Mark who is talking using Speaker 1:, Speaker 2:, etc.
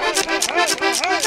Speaker 1: Hey, hey, hey.